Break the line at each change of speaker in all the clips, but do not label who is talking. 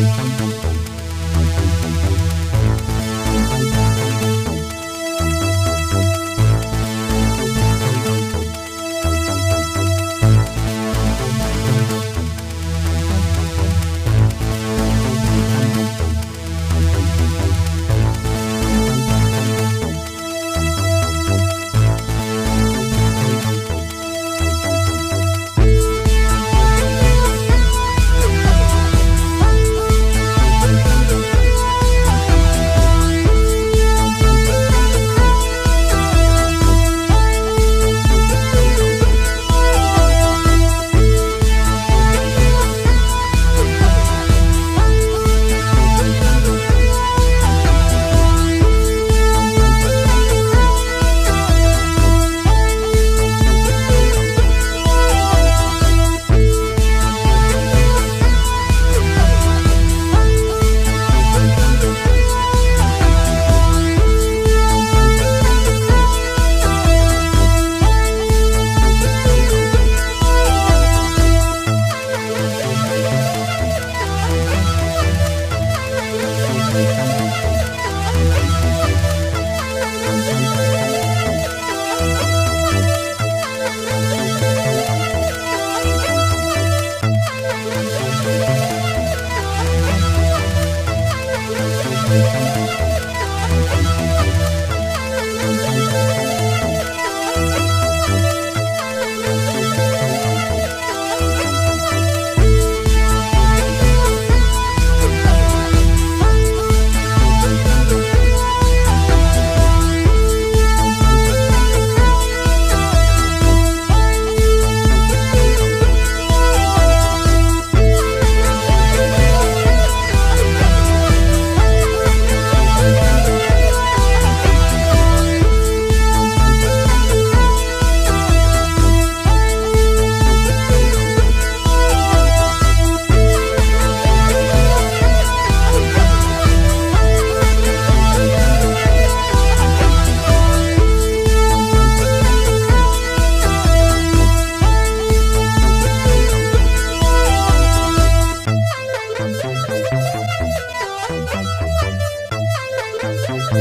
Thank you.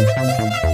Thank